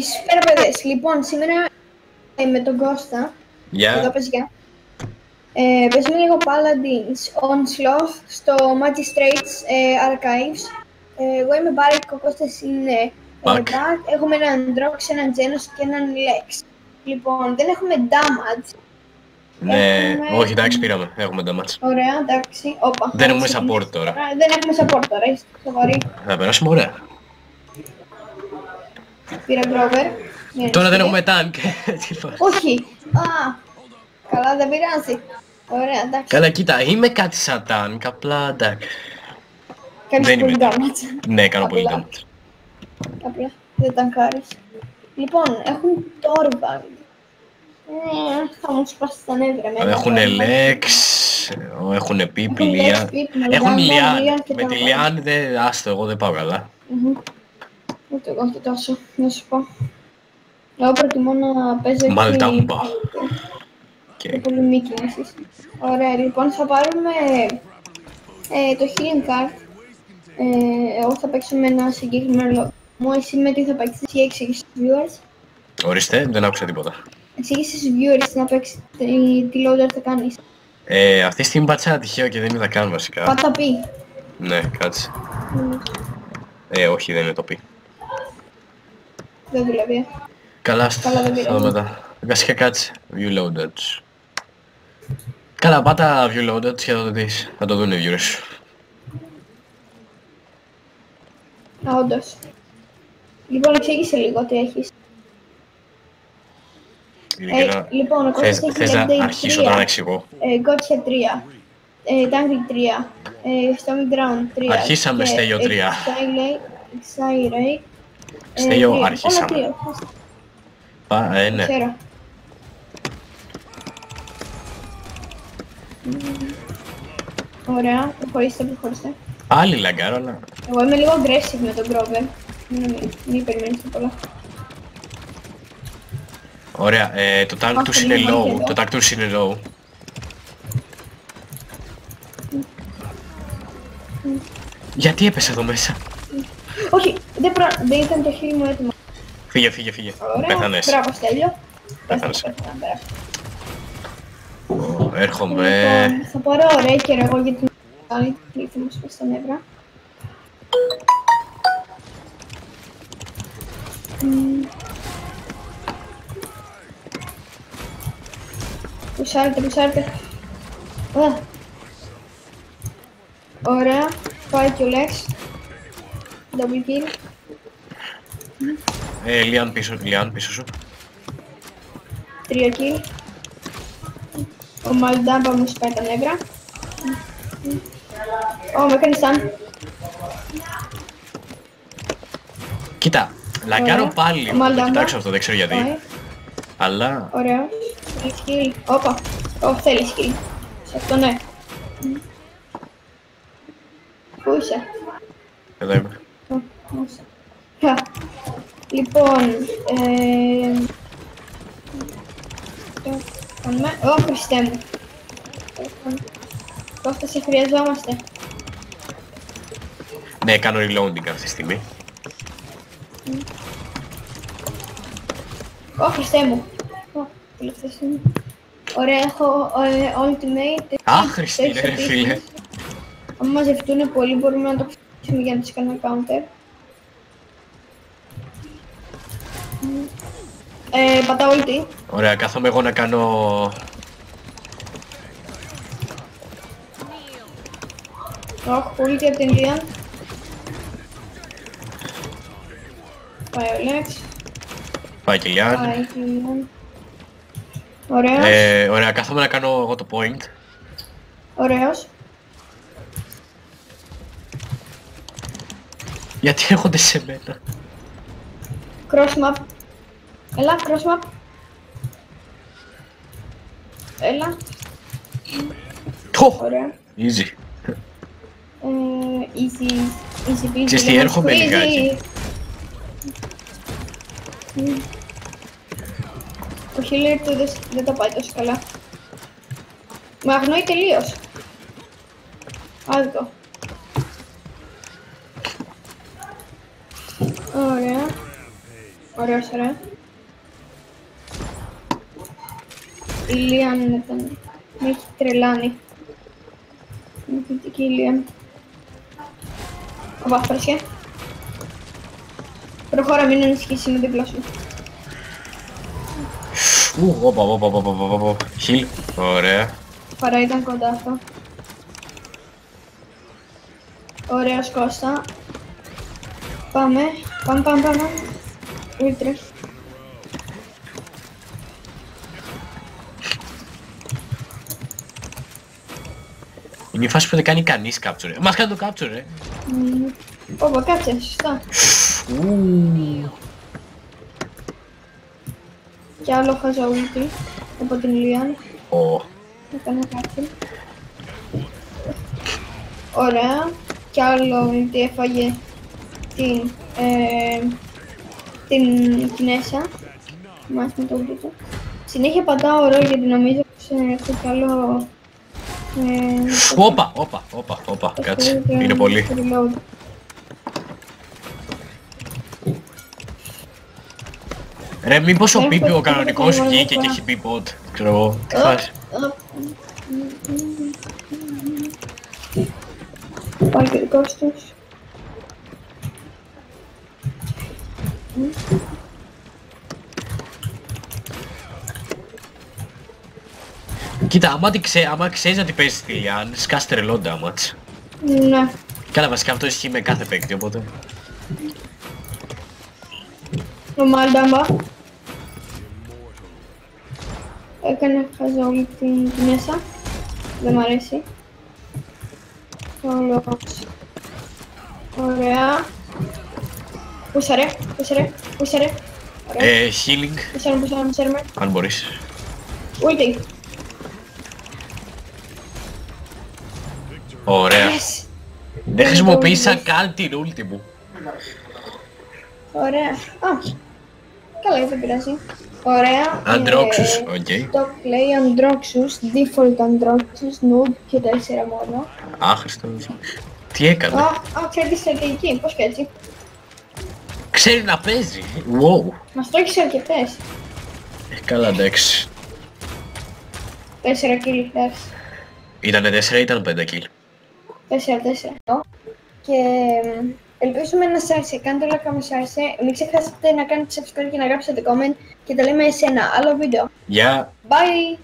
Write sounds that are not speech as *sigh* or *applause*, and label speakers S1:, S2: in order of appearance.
S1: Καλησπέρα παιδες. Λοιπόν, σήμερα ε, με τον Κώστα,
S2: Γεια.
S1: εδώ πες γεια, ε, παίζουμε λίγο Paladins Onslaught στο Magistrates ε, Archives. Ε, εγώ είμαι Μπάρικ, ο Κώστας είναι ε,
S2: Μπακ.
S1: Μπακ. Έχουμε έναν Drox, έναν Genos και έναν Lex. Λοιπόν, δεν έχουμε damage.
S2: Ναι,
S1: Έχουμε-
S2: όχι εντάξει πήραμε, έχουμε damage.
S1: Ωραία, εντάξει. Όπα.
S2: Δεν έχουμε
S1: ξεκινήσουμε.
S2: support τώρα.
S1: Α, Δεν έχουμε support τώρα, είστε σοβαροί.
S2: Θα περάσουμε ωραία.
S1: Πήρα Grover. Ναι,
S2: Τώρα δεν
S1: ναι.
S2: έχουμε tank. *laughs* Τι φάση.
S1: Όχι. Α, καλά, δεν πειράζει. Ωραία, εντάξει.
S2: Καλά κοίτα, είμαι κάτι σαν tank, απλά εντάξει.
S1: Κάνεις
S2: δεν
S1: πολύ
S2: είμαι
S1: damage.
S2: Ναι, κάνω πολύ
S1: Απλά.
S2: damage.
S1: Απλά δεν ταγκάρεις. Λοιπόν, έχουν Torvald. Ε, θα μου σπάσεις τα νεύρα εμένα.
S2: Έχουν
S1: Torvald.
S2: Lex, έχουν Pip,
S1: Έχουν
S2: Lian.
S1: Lex, Pip,
S2: Έχουν
S1: Lian,
S2: Lian.
S1: Lian και
S2: Με τη
S1: Torvald.
S2: Lian δεν, άστο, εγώ δεν πάω καλά.
S1: Μμμ. Ούτε εγώ και τόσο, να σου πω. Εγώ προτιμώ να παίζω εκεί-
S2: Μαλτάμπα.
S1: και
S2: Και
S1: πολύ μη κινήσεις. Ωραία, λοιπόν, θα πάρουμε ε, το healing card. Ε, εγώ θα παίξω με ένα συγκεκριμένο λόγο. Εσύ με τι θα παίξεις, εσύ εξηγήσεις στους viewers.
S2: ορίστε, δεν άκουσα τίποτα.
S1: Εξήγησε στους viewers τι να παίξεις, τι, τι loader θα κάνεις.
S2: Ε, αυτή τη στιγμή πάτησα ένα τυχαίο και δεν είδα καν βασικά.
S1: Πάτα πει.
S2: Ναι, κάτσε. Ε, όχι, δεν είναι το P.
S1: Δεν δουλεύει. ε.
S2: Καλά, στο-
S1: Καλά, δεν
S2: θα
S1: πειράζει.
S2: δω μετά. Βασικά κάτσε. View loaded. Καλά, πάτα view loaded και θα το δεις. Θα το δουν οι viewers.
S1: Α, όντως. Λοιπόν, εξήγησε λίγο τι έχεις.
S2: Ειλικρινά.
S1: Ε, λοιπόν, ο
S2: Θες,
S1: Κώστας
S2: θες
S1: έχει
S2: να
S1: Leg Day
S2: αρχίσω τώρα να
S1: 3,
S2: εξηγώ.
S1: ε, Gotcha 3, ε, Tangle 3, ε, Stormy Ground 3.
S2: Αρχίσαμε
S1: και
S2: Στέλιο 3.
S1: Exile- Exile, ε,
S2: Στέλιο,
S1: τρία.
S2: αρχίσαμε.
S1: Όλα τρία.
S2: Πα, ε, ναι.
S1: Ξέρω. Ωραία, προχωρήστε, προχωρήστε.
S2: Πάλι λαγκάρω, αλλά...
S1: Εγώ είμαι λίγο aggressive με τον Grover. Μην, μην, μην περιμένετε πολλά.
S2: Ωραία, ε, το tank
S1: Αχ,
S2: τους είναι
S1: λίγο
S2: low.
S1: εδώ.
S2: Το tank τους είναι low. Γιατί έπεσε εδώ μέσα;
S1: Όχι, δεν, πρα... δεν ήταν το χέρι μου έτοιμο.
S2: Φύγε, φύγε, φύγε.
S1: Ωραία,
S2: Πέθανες.
S1: μπράβο Στέλιο.
S2: Πέθανες.
S1: Πέθανα, μπράβο.
S2: Ω, Έρχομαι.
S1: Λοιπόν, θα πάρω ωραία καιρό εγώ γιατί άλλη γιατί μου σπάσει τα νεύρα. Μμμ. Πουσάρετε, πουσάρετε. Α. Ωραία, πάει και ο Lex. Double kill.
S2: Ε, Λιάν πίσω, Λιάν πίσω σου.
S1: Τρία kill. Ο Μαλντάμπα μου σπάει τα νεύρα. Ω, με έκανε σαν.
S2: Κοίτα, λαγκάρω
S1: Ωραία.
S2: πάλι. Θα
S1: Μαλάκα.
S2: το κοιτάξω αυτό, δεν ξέρω γιατί.
S1: Πάει.
S2: Αλλά
S1: Ωραίο. Θέλεις kill. Όπα. Ω, θέλεις kill. Σε αυτό ναι. Πού είσαι;
S2: εδώ είμαι.
S1: Ω, μάλιστα. Χα. Λοιπόν, ε... το κάνουμε. Ω, Χριστέ μου. Κώστας, σε χρειαζόμαστε.
S2: Ναι, κάνω reloading αυτή τη στιγμή.
S1: Ω, Χριστέ μου. Ω, τελευταία στιγμή. Ωραία, έχω ε, ultimate.
S2: Άχρηστη είναι, ρε
S1: Τέσσερις
S2: φίλε.
S1: επίσης. Αν μαζευτούν πολύ μπορούμε να το χρησιμοποιήσουμε για να τους κάνουμε counter. Ε, πατάω ulti.
S2: Ωραία, κάθομαι εγώ να κάνω...
S1: Έχω ulti από την Lian. Πάει ο Lex.
S2: Πάει και Λιάν.
S1: Πάει και η Lian. Ωραίος.
S2: Ε, ωραία, κάθομαι να κάνω εγώ το point.
S1: Ωραίος.
S2: Γιατί έρχονται σε μένα;
S1: Cross map. Έλα, cross map. Έλα,
S2: Ω,
S1: ωραία.
S2: easy.
S1: Ε, easy, easy peasy.
S2: Ξέρεις τι,
S1: lemon
S2: έρχομαι
S1: squeezy.
S2: λιγάκι.
S1: Μμ. Το healer του δεν, δεν τα πάει τόσο καλά. Με αγνοεί τελείως. Άδικο. Ωραία. Ωραίος, ωραία. Η Λίαν ήταν... Με έχει τρελάνει. Είναι κριτική η Λίαν. Ωπα, φρέσια. Προχώρα, μην ανησυχείς, είμαι δίπλα σου.
S2: Ου, όπα, όπα, όπα, όπα, όπα, όπα. Χιλ. Ωραία.
S1: Παρά ήταν κοντά αυτό. Ωραίος Κώστα. Πάμε, πάμε, πάμε, πάμε. Ούλτρε.
S2: Είναι η φάση που δεν κάνει κανείς capture. Μας κάνει το capture, ε.
S1: Ωπα, κάτσε, σωστά.
S2: Ου.
S1: Κι άλλο χάζω ulti από την Λίαν.
S2: Ω.
S1: Έκανα κάτι. Ωραία. Κι άλλο ulti έφαγε την, ε, την Κινέσα. Μάλιστα με το ulti του. Συνέχεια πατάω ωραίο γιατί νομίζω πως ε, έχω κι άλλο... Ε,
S2: Όπα, όπα, όπα, όπα. Κάτσε. Είναι πολύ.
S1: Reload.
S2: Ρε, μήπως ο
S1: Έχω
S2: Πίπι ο
S1: το
S2: κανονικός
S1: telephone
S2: βγήκε και
S1: φορά.
S2: έχει πει bot. Ξέρω εγώ. Τι φάση.
S1: Πάλι και δικός τους.
S2: Κοίτα, άμα, τη ξέ, άμα ξέρεις να την παίζεις τη Λιάν, σκάς τρελό damage.
S1: Ναι.
S2: Καλά, βασικά αυτό ισχύει με κάθε παίκτη, οπότε.
S1: Normal ντάμπα. Έκανε χαζό όλη την τη μέσα. Δεν μ' αρέσει. Όλος. Ωραία. Πούσαρε, πούσαρε, πούσαρε. Ωραία.
S2: Ε, healing,
S1: Πούσαρε, πούσαρε, πούσαρε.
S2: αν μπορείς.
S1: Ulti.
S2: Ωραία.
S1: Yes.
S2: Δεν χρησιμοποίησα καν την ulti μου.
S1: Ωραία. Α, καλά, δεν πειράζει. Ωραία.
S2: Androxus,
S1: Ε,
S2: οκ.
S1: Το λέει Androxus, default Androxus, noob και τέσσερα μόνο.
S2: Άχρηστος. Τι έκανε;
S1: Α, α, ξέρεις τη στρατηγική, πώς και έτσι.
S2: Ξέρει να παίζει. Wow.
S1: Μας το έχεις αρκετές.
S2: Ε, Καλά, εντάξει.
S1: Τέσσερα kill, εντάξει.
S2: Ήτανε 4 ή ήταν 5 kill;
S1: Τέσσερα, τέσσερα. Και εμ, ελπίζουμε να σας άρεσε. Κάντε like αν σας άρεσε. Μην ξεχάσετε να κάνετε subscribe και να γράψετε comment. Και τα λέμε σε ένα άλλο βίντεο.
S2: Γεια.
S1: Bye!